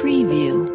preview.